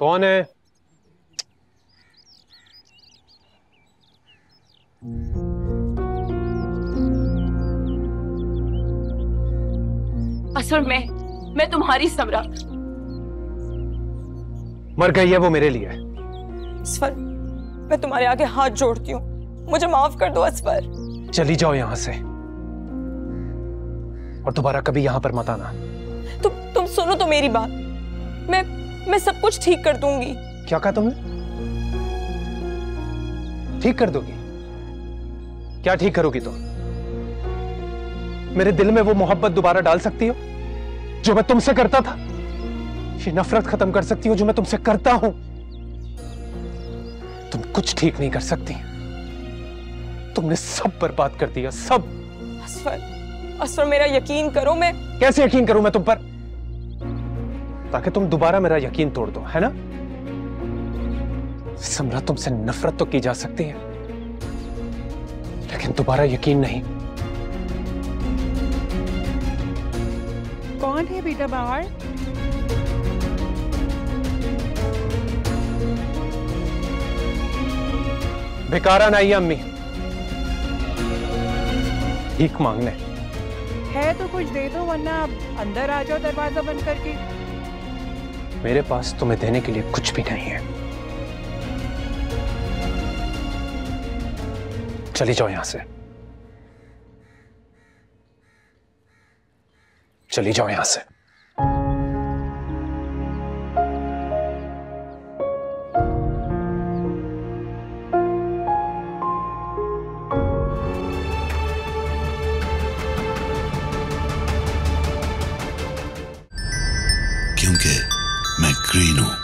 कौन है? असल में मैं तुम्हारी समरा मर गई है वो मेरे लिए। असफर मैं तुम्हारे आगे हाथ जोड़ती हूँ। मुझे माफ़ कर दो असफर चली जाओ यहाँ से। और दोबारा कभी यहाँ पर मत आना। तुम तुम सुनो तो मेरी बात। मैं मैं सब कुछ ठीक कर दूँगी। क्या कहा तुमने? ठीक कर दोगी? क्या ठीक करोगी तुम? मेरे दिल में वो मोहब्बत दोबारा डाल सकती हो जो मैं तुमसे करता था? ये नफरत खत्म कर सकती हो जो मैं तुमसे करता हूँ। तुम कुछ ठीक नहीं कर सकती। तुमने सब बर्बाद कर दिया सब। असफर असफर मेरा यकीन करो मैं कैसे यकीन करूँ मैं तुम पर? ताकि तुम दोबारा मेरा यकीन तोड़ दो है ना? समरा तुमसे नफरत तो की जा सकती है लेकिन दोबारा यकीन नहीं। कौन है बेटा बाहर? भिकारा नहीं है अम्मी। भीख मांगने। है तो कुछ दे दो वरना अंदर आ जाओ दरवाज़ा बंद करके। मेरे पास तुम्हें देने के लिए कुछ भी नहीं है। चली जाओ यहाँ से। चली जाओ यहाँ से। क्योंकि मैं ग्रीन हूँ